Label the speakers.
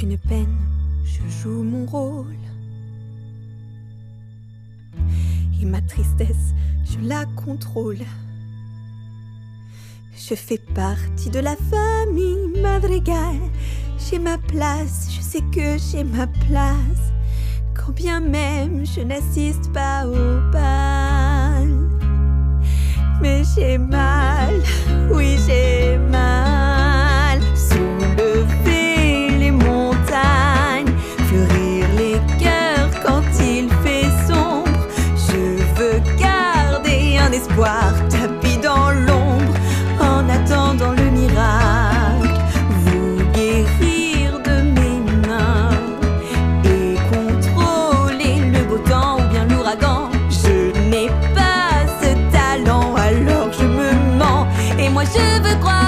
Speaker 1: aucune peine, je joue mon rôle. Et ma tristesse, je la contrôle. Je fais partie de la famille Madrigal. J'ai ma place, je sais que j'ai ma place. Quand bien même je n'assiste pas au bal. espoir tapis dans l'ombre en attendant le miracle. Vous guérir de mes mains et contrôler le beau temps ou bien l'ouragan. Je n'ai pas ce talent, alors je me mens et moi je veux croire.